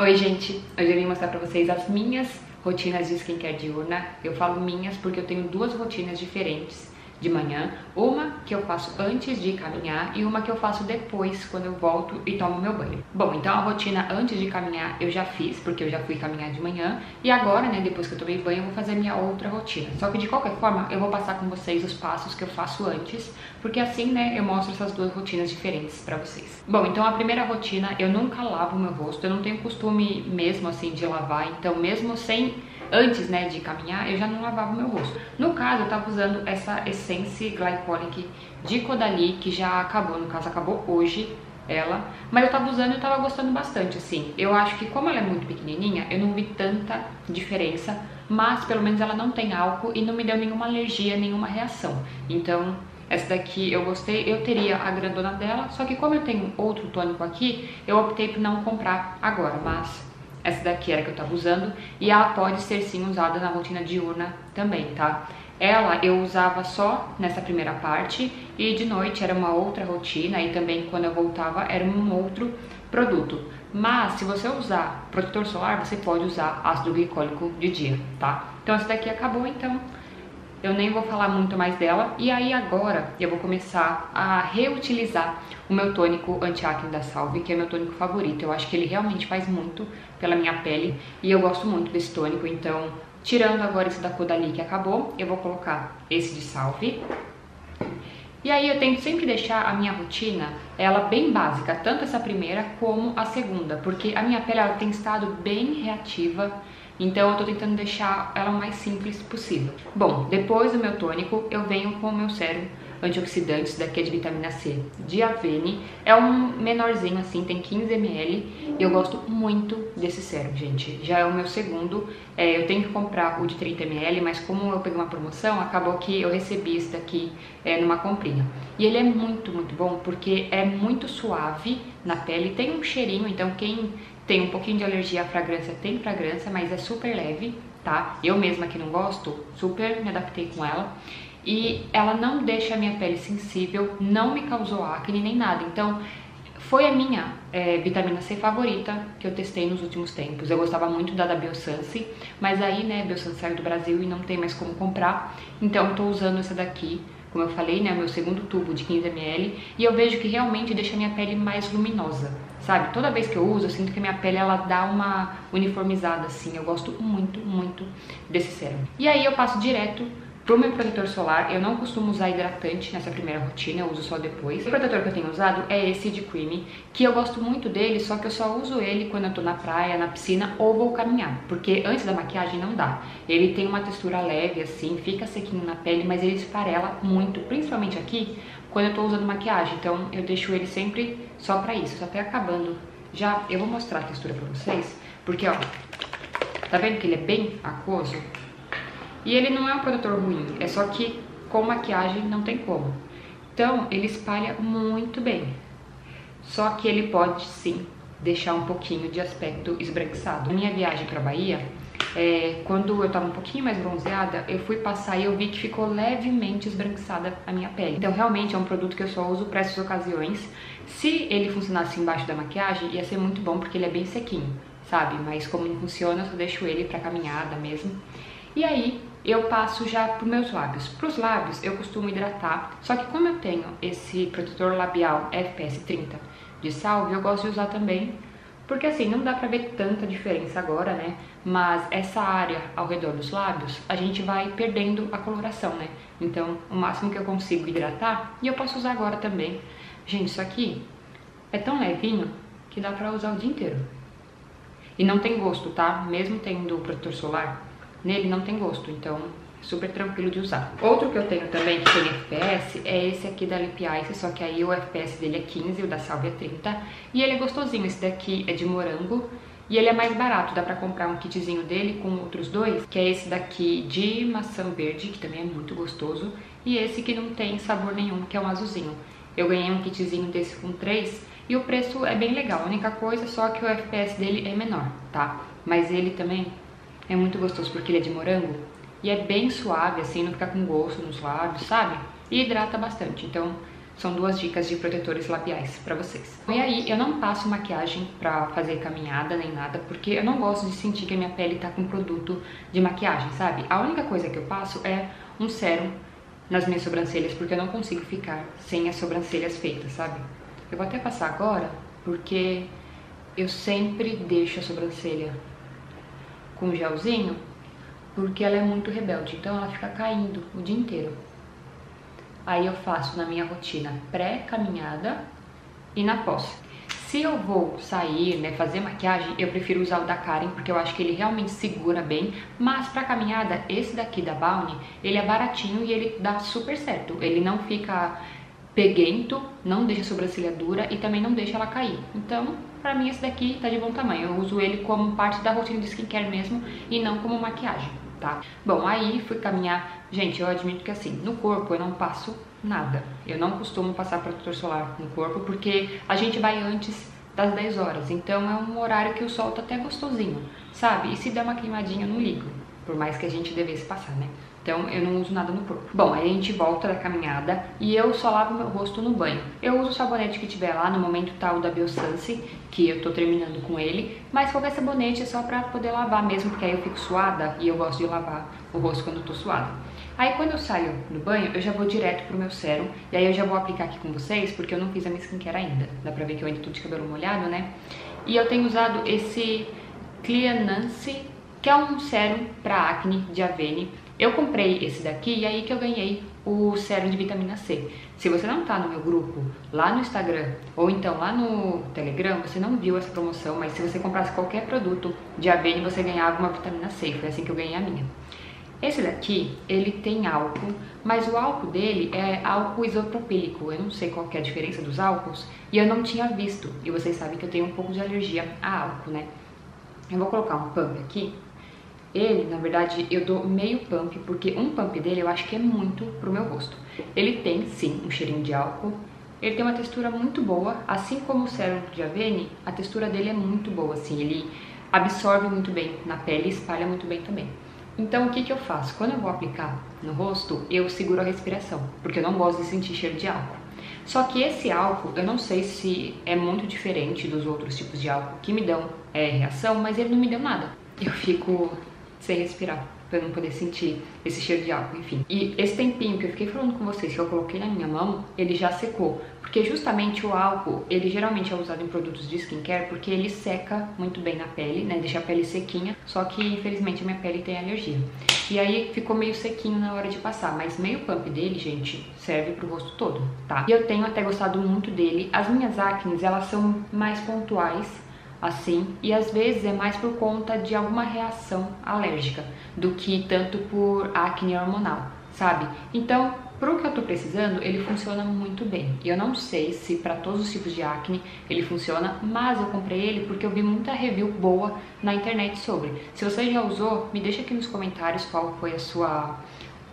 Oi gente, hoje eu vim mostrar pra vocês as minhas rotinas de skincare diurna. Eu falo minhas porque eu tenho duas rotinas diferentes de manhã, uma que eu faço antes de caminhar e uma que eu faço depois, quando eu volto e tomo meu banho. Bom, então a rotina antes de caminhar eu já fiz, porque eu já fui caminhar de manhã, e agora, né, depois que eu tomei banho, eu vou fazer minha outra rotina. Só que de qualquer forma, eu vou passar com vocês os passos que eu faço antes, porque assim, né, eu mostro essas duas rotinas diferentes pra vocês. Bom, então a primeira rotina, eu nunca lavo meu rosto, eu não tenho costume mesmo, assim, de lavar, então mesmo sem antes né, de caminhar, eu já não lavava o meu rosto. No caso, eu tava usando essa Essence Glycolic de Caudalie, que já acabou, no caso acabou hoje ela, mas eu tava usando e eu tava gostando bastante, assim. Eu acho que como ela é muito pequenininha, eu não vi tanta diferença, mas pelo menos ela não tem álcool e não me deu nenhuma alergia, nenhuma reação. Então, essa daqui eu gostei, eu teria a grandona dela, só que como eu tenho outro tônico aqui, eu optei por não comprar agora, mas essa daqui era que eu tava usando. E ela pode ser sim usada na rotina diurna também, tá? Ela eu usava só nessa primeira parte e de noite era uma outra rotina e também quando eu voltava era um outro produto. Mas se você usar protetor solar, você pode usar ácido glicólico de dia, tá? Então essa daqui acabou, então eu nem vou falar muito mais dela. E aí agora eu vou começar a reutilizar o meu tônico anti-acne da Salve, que é meu tônico favorito. Eu acho que ele realmente faz muito pela minha pele e eu gosto muito desse tônico, então tirando agora esse da Caudalie que acabou, eu vou colocar esse de Salve. E aí eu tento sempre deixar a minha rotina, ela bem básica, tanto essa primeira como a segunda, porque a minha pele ela tem estado bem reativa, então eu tô tentando deixar ela o mais simples possível. Bom, depois do meu tônico, eu venho com o meu sérum antioxidante, esse daqui é de vitamina C, de Avene. É um menorzinho assim, tem 15 ml eu gosto muito desse sérum, gente. Já é o meu segundo, é, eu tenho que comprar o de 30 ml, mas como eu peguei uma promoção, acabou que eu recebi esse daqui é, numa comprinha. E ele é muito, muito bom porque é muito suave na pele, tem um cheirinho, então quem tem um pouquinho de alergia à fragrância, tem fragrância, mas é super leve, tá? Eu mesma que não gosto, super me adaptei com ela. E ela não deixa a minha pele sensível, não me causou acne nem nada. Então, foi a minha é, vitamina C favorita que eu testei nos últimos tempos. Eu gostava muito da da Biosense, mas aí, né, Biosense saiu do Brasil e não tem mais como comprar. Então, eu tô usando essa daqui como eu falei, né, meu segundo tubo de 15ml, e eu vejo que realmente deixa a minha pele mais luminosa, sabe? Toda vez que eu uso, eu sinto que minha pele ela dá uma uniformizada assim. Eu gosto muito, muito desse sérum. E aí eu passo direto Pro meu protetor solar, eu não costumo usar hidratante nessa primeira rotina, eu uso só depois. O protetor que eu tenho usado é esse de Creamy, que eu gosto muito dele, só que eu só uso ele quando eu tô na praia, na piscina ou vou caminhar, porque antes da maquiagem não dá. Ele tem uma textura leve assim, fica sequinho na pele, mas ele esfarela muito, principalmente aqui, quando eu tô usando maquiagem. Então eu deixo ele sempre só pra isso, só até acabando. Já eu vou mostrar a textura pra vocês, porque ó, tá vendo que ele é bem aquoso? E ele não é um protetor ruim, é só que com maquiagem não tem como. Então, ele espalha muito bem. Só que ele pode, sim, deixar um pouquinho de aspecto esbranquiçado. Na minha viagem pra Bahia, é, quando eu tava um pouquinho mais bronzeada, eu fui passar e eu vi que ficou levemente esbranquiçada a minha pele. Então, realmente, é um produto que eu só uso para essas ocasiões. Se ele funcionasse embaixo da maquiagem, ia ser muito bom, porque ele é bem sequinho, sabe? Mas como não funciona, eu só deixo ele pra caminhada mesmo. E aí, eu passo já para os meus lábios. Para os lábios eu costumo hidratar, só que como eu tenho esse protetor labial FPS 30 de salve, eu gosto de usar também, porque assim, não dá pra ver tanta diferença agora, né? Mas essa área ao redor dos lábios, a gente vai perdendo a coloração, né? Então, o máximo que eu consigo hidratar, e eu posso usar agora também. Gente, isso aqui é tão levinho que dá pra usar o dia inteiro. E não tem gosto, tá? Mesmo tendo o protetor solar, Nele não tem gosto, então é super tranquilo de usar. Outro que eu tenho também que tem FPS é esse aqui da Lip Ice, só que aí o FPS dele é 15 e o da Salve é 30. E ele é gostosinho, esse daqui é de morango e ele é mais barato, dá pra comprar um kitzinho dele com outros dois, que é esse daqui de maçã verde, que também é muito gostoso, e esse que não tem sabor nenhum, que é um azulzinho. Eu ganhei um kitzinho desse com três e o preço é bem legal, a única coisa só que o FPS dele é menor, tá? Mas ele também é muito gostoso porque ele é de morango e é bem suave, assim, não fica com gosto nos lábios, sabe? E hidrata bastante, então são duas dicas de protetores labiais para vocês. E aí, eu não passo maquiagem pra fazer caminhada nem nada, porque eu não gosto de sentir que a minha pele tá com produto de maquiagem, sabe? A única coisa que eu passo é um sérum nas minhas sobrancelhas, porque eu não consigo ficar sem as sobrancelhas feitas, sabe? Eu vou até passar agora, porque eu sempre deixo a sobrancelha com gelzinho, porque ela é muito rebelde, então ela fica caindo o dia inteiro. Aí eu faço na minha rotina pré-caminhada e na pós. Se eu vou sair, né, fazer maquiagem, eu prefiro usar o da Karen, porque eu acho que ele realmente segura bem. Mas pra caminhada, esse daqui da Balmy, ele é baratinho e ele dá super certo. Ele não fica peguento, não deixa a sobrancelha dura e também não deixa ela cair. Então, pra mim esse daqui tá de bom tamanho. Eu uso ele como parte da rotina de skincare mesmo e não como maquiagem tá? Bom, aí fui caminhar. Gente, eu admito que assim, no corpo eu não passo nada. Eu não costumo passar protetor solar no corpo porque a gente vai antes das 10 horas. Então é um horário que o sol tá até gostosinho, sabe? E se der uma queimadinha, eu não ligo. Por mais que a gente devesse passar, né? Então eu não uso nada no corpo. Bom, aí a gente volta da caminhada e eu só lavo meu rosto no banho. Eu uso o sabonete que tiver lá, no momento tá da Biosense, que eu tô terminando com ele, mas qualquer sabonete é só pra poder lavar mesmo, porque aí eu fico suada e eu gosto de lavar o rosto quando eu tô suada. Aí quando eu saio do banho, eu já vou direto pro meu sérum, e aí eu já vou aplicar aqui com vocês, porque eu não fiz a minha skincare ainda. Dá pra ver que eu ainda tô de cabelo molhado, né? E eu tenho usado esse Cleanance, que é um sérum pra acne de Avene. Eu comprei esse daqui e aí que eu ganhei o sérum de vitamina C. Se você não tá no meu grupo lá no Instagram ou então lá no Telegram, você não viu essa promoção, mas se você comprasse qualquer produto de Avene, você ganhava uma vitamina C. Foi assim que eu ganhei a minha. Esse daqui, ele tem álcool, mas o álcool dele é álcool isopropílico. Eu não sei qual é a diferença dos álcools e eu não tinha visto. E vocês sabem que eu tenho um pouco de alergia a álcool, né? Eu vou colocar um pump aqui ele, na verdade, eu dou meio pump, porque um pump dele eu acho que é muito pro meu rosto. Ele tem, sim, um cheirinho de álcool. Ele tem uma textura muito boa, assim como o sérum de Avene, a textura dele é muito boa, assim, ele absorve muito bem na pele e espalha muito bem também. Então, o que que eu faço? Quando eu vou aplicar no rosto, eu seguro a respiração, porque eu não gosto de sentir cheiro de álcool. Só que esse álcool, eu não sei se é muito diferente dos outros tipos de álcool que me dão é, reação, mas ele não me deu nada. Eu fico sem respirar, pra não poder sentir esse cheiro de álcool, enfim. E esse tempinho que eu fiquei falando com vocês, que eu coloquei na minha mão, ele já secou. Porque justamente o álcool, ele geralmente é usado em produtos de skincare porque ele seca muito bem na pele, né? Deixa a pele sequinha, só que infelizmente a minha pele tem alergia. E aí ficou meio sequinho na hora de passar, mas meio pump dele, gente, serve pro rosto todo, tá? E eu tenho até gostado muito dele. As minhas acnes, elas são mais pontuais, assim, e às vezes é mais por conta de alguma reação alérgica do que tanto por acne hormonal, sabe? Então, pro que eu tô precisando, ele funciona muito bem. Eu não sei se para todos os tipos de acne ele funciona, mas eu comprei ele porque eu vi muita review boa na internet sobre. Se você já usou, me deixa aqui nos comentários qual foi a sua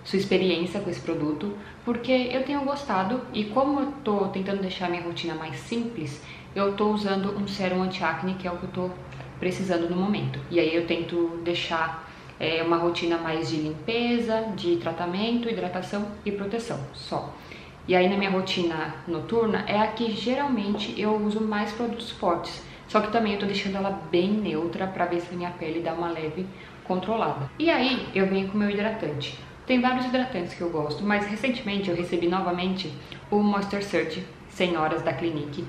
sua experiência com esse produto, porque eu tenho gostado e como eu tô tentando deixar minha rotina mais simples, eu tô usando um sérum anti-acne, que é o que eu tô precisando no momento. E aí eu tento deixar é, uma rotina mais de limpeza, de tratamento, hidratação e proteção, só. E aí na minha rotina noturna é a que geralmente eu uso mais produtos fortes. Só que também eu tô deixando ela bem neutra pra ver se a minha pele dá uma leve controlada. E aí eu venho com o meu hidratante. Tem vários hidratantes que eu gosto, mas recentemente eu recebi novamente o Moisture Surge 100 horas da Clinique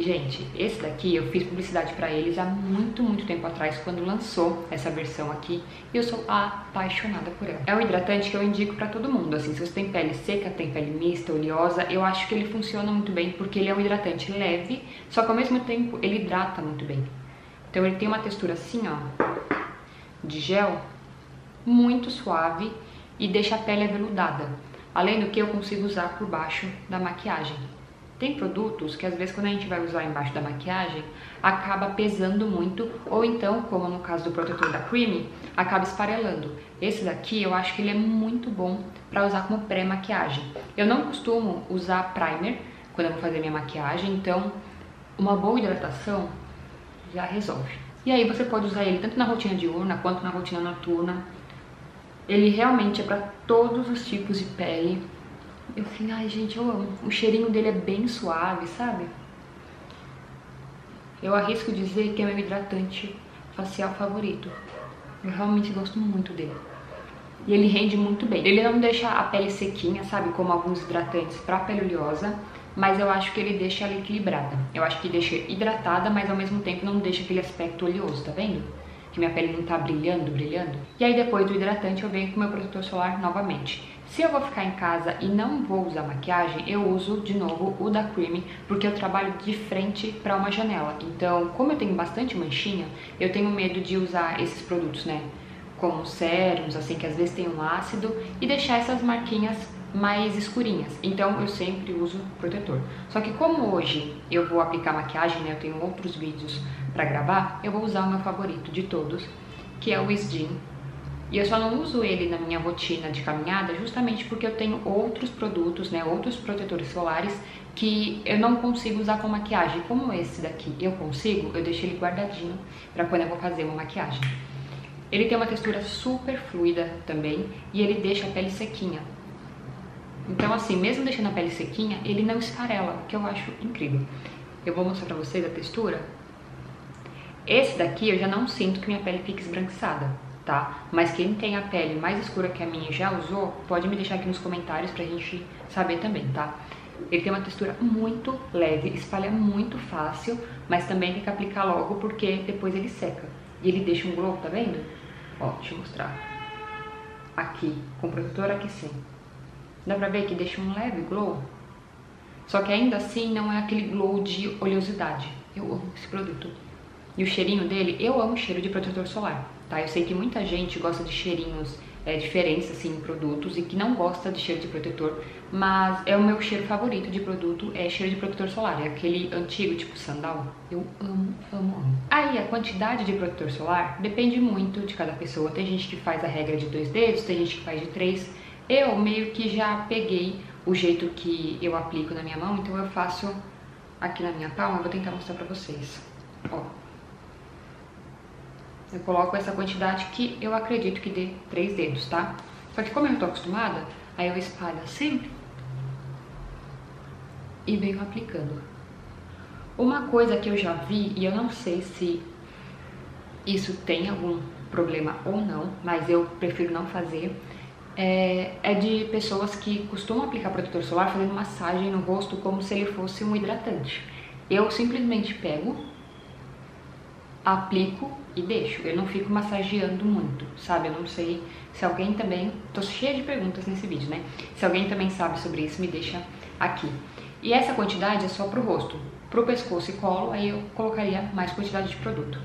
Gente, esse daqui eu fiz publicidade para eles há muito, muito tempo atrás, quando lançou essa versão aqui, e eu sou apaixonada por ela. É um hidratante que eu indico para todo mundo, assim, se você tem pele seca, tem pele mista, oleosa, eu acho que ele funciona muito bem, porque ele é um hidratante leve, só que ao mesmo tempo ele hidrata muito bem. Então ele tem uma textura assim, ó, de gel, muito suave e deixa a pele aveludada. Além do que eu consigo usar por baixo da maquiagem. Tem produtos que às vezes quando a gente vai usar embaixo da maquiagem, acaba pesando muito, ou então, como no caso do protetor da Creamy, acaba esfarelando. Esse daqui eu acho que ele é muito bom para usar como pré-maquiagem. Eu não costumo usar primer quando eu vou fazer minha maquiagem, então uma boa hidratação já resolve. E aí você pode usar ele tanto na rotina diurna quanto na rotina noturna. Ele realmente é para todos os tipos de pele Eu falei, ai gente, eu amo. O cheirinho dele é bem suave, sabe? Eu arrisco dizer que é meu hidratante facial favorito. Eu realmente gosto muito dele. E ele rende muito bem. Ele não deixa a pele sequinha, sabe? Como alguns hidratantes para pele oleosa. Mas eu acho que ele deixa ela equilibrada. Eu acho que deixa hidratada, mas ao mesmo tempo não deixa aquele aspecto oleoso, tá vendo? Que minha pele não tá brilhando, brilhando. E aí depois do hidratante eu venho com meu protetor solar novamente. Se eu vou ficar em casa e não vou usar maquiagem, eu uso de novo o da Creamy, porque eu trabalho de frente para uma janela. Então, como eu tenho bastante manchinha, eu tenho medo de usar esses produtos, né? Como sérums, assim, que às vezes tem um ácido, e deixar essas marquinhas mais escurinhas. Então eu sempre uso protetor. Só que como hoje eu vou aplicar maquiagem, né? Eu tenho outros vídeos para gravar, eu vou usar o meu favorito de todos, que é o Isdin e eu só não uso ele na minha rotina de caminhada justamente porque eu tenho outros produtos, né, outros protetores solares que eu não consigo usar com maquiagem. Como esse daqui eu consigo, eu deixo ele guardadinho para quando eu vou fazer uma maquiagem. Ele tem uma textura super fluida também e ele deixa a pele sequinha. Então assim, mesmo deixando a pele sequinha, ele não esfarela, o que eu acho incrível. Eu vou mostrar pra vocês a textura. Esse daqui eu já não sinto que minha pele fique esbranquiçada tá? Mas quem tem a pele mais escura que a minha e já usou, pode me deixar aqui nos comentários pra gente saber também, tá? Ele tem uma textura muito leve, espalha muito fácil, mas também tem que aplicar logo porque depois ele seca. E ele deixa um glow, tá vendo? Ó, deixa eu mostrar. Aqui, com protetor, aqui sim. Dá pra ver que deixa um leve glow? Só que ainda assim não é aquele glow de oleosidade. Eu amo esse produto. E o cheirinho dele, eu amo cheiro de protetor solar tá? Eu sei que muita gente gosta de cheirinhos é, diferentes, assim, em produtos e que não gosta de cheiro de protetor, mas é o meu cheiro favorito de produto, é cheiro de protetor solar, é aquele antigo, tipo sandal. Eu amo, amo, amo. Aí, a quantidade de protetor solar depende muito de cada pessoa. Tem gente que faz a regra de dois dedos, tem gente que faz de três. Eu meio que já peguei o jeito que eu aplico na minha mão, então eu faço aqui na minha palma, eu vou tentar mostrar pra vocês. Ó, eu coloco essa quantidade que eu acredito que dê três dedos, tá? Só que como eu tô acostumada, aí eu espalho assim e venho aplicando. Uma coisa que eu já vi, e eu não sei se isso tem algum problema ou não, mas eu prefiro não fazer, é, é, de pessoas que costumam aplicar protetor solar fazendo massagem no rosto como se ele fosse um hidratante. Eu simplesmente pego, aplico e deixo. Eu não fico massageando muito, sabe? Eu não sei se alguém também... Tô cheia de perguntas nesse vídeo, né? Se alguém também sabe sobre isso, me deixa aqui. E essa quantidade é só pro rosto. Pro pescoço e colo, aí eu colocaria mais quantidade de produto.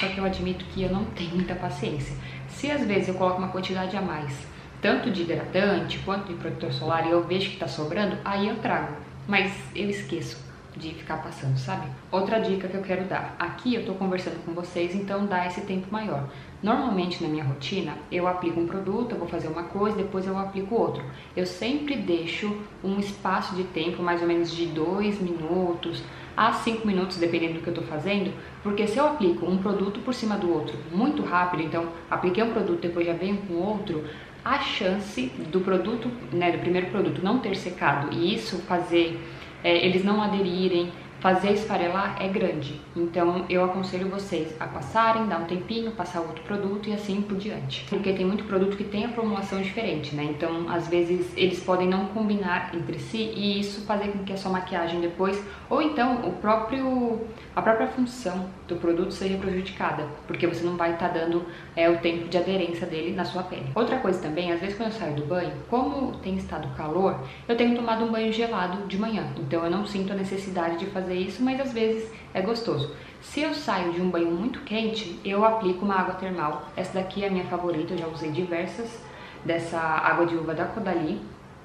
Só que eu admito que eu não tenho muita paciência. Se às vezes eu coloco uma quantidade a mais, tanto de hidratante quanto de protetor solar, e eu vejo que tá sobrando, aí eu trago. Mas eu esqueço de ficar passando, sabe? Outra dica que eu quero dar. Aqui eu tô conversando com vocês, então dá esse tempo maior. Normalmente na minha rotina, eu aplico um produto, eu vou fazer uma coisa, depois eu aplico outro. Eu sempre deixo um espaço de tempo, mais ou menos de 2 minutos a 5 minutos, dependendo do que eu tô fazendo, porque se eu aplico um produto por cima do outro muito rápido, então apliquei um produto, depois já venho com outro, a chance do produto, né, do primeiro produto não ter secado e isso fazer é, eles não aderirem, fazer esfarelar é grande. Então eu aconselho vocês a passarem, dar um tempinho, passar outro produto e assim por diante. Porque tem muito produto que tem a formulação diferente, né? Então às vezes eles podem não combinar entre si e isso fazer com que a sua maquiagem depois, ou então o próprio, a própria função do produto seja prejudicada, porque você não vai estar tá dando é, o tempo de aderência dele na sua pele. Outra coisa também, às vezes quando eu saio do banho, como tem estado calor, eu tenho tomado um banho gelado de manhã, então eu não sinto a necessidade de fazer isso, mas às vezes é gostoso. Se eu saio de um banho muito quente, eu aplico uma água termal. Essa daqui é a minha favorita, eu já usei diversas dessa água de uva da Codali.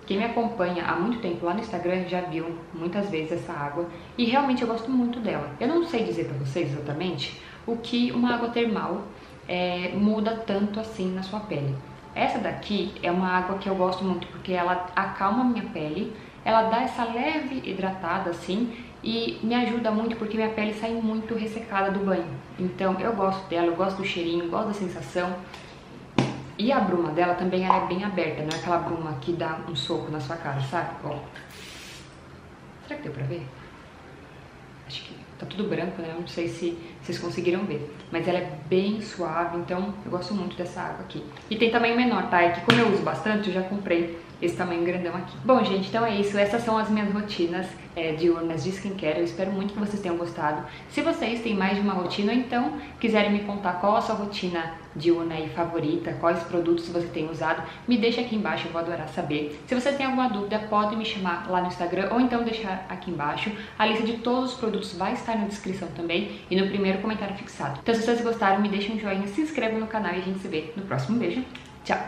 Quem me acompanha há muito tempo lá no Instagram já viu muitas vezes essa água e realmente eu gosto muito dela. Eu não sei dizer para vocês exatamente o que uma água termal é, muda tanto assim na sua pele. Essa daqui é uma água que eu gosto muito porque ela acalma a minha pele, ela dá essa leve hidratada assim e me ajuda muito porque minha pele sai muito ressecada do banho. Então eu gosto dela, eu gosto do cheirinho, gosto da sensação. E a bruma dela também é bem aberta, não é aquela bruma que dá um soco na sua cara, sabe? Ó. Será que deu pra ver? Acho que tá tudo branco, né? Não sei se vocês conseguiram ver. Mas ela é bem suave, então eu gosto muito dessa água aqui. E tem tamanho menor, tá? É que como eu uso bastante, eu já comprei esse tamanho grandão aqui. Bom, gente, então é isso. Essas são as minhas rotinas é, diurnas de skincare. Eu espero muito que vocês tenham gostado. Se vocês têm mais de uma rotina, ou então quiserem me contar qual a sua rotina diurna e favorita, quais produtos você tem usado, me deixa aqui embaixo, eu vou adorar saber. Se vocês têm alguma dúvida, pode me chamar lá no Instagram ou então deixar aqui embaixo. A lista de todos os produtos vai estar na descrição também e no primeiro comentário fixado. Então vocês gostaram, me deixem um joinha, se inscrevam no canal e a gente se vê no próximo beijo. Tchau!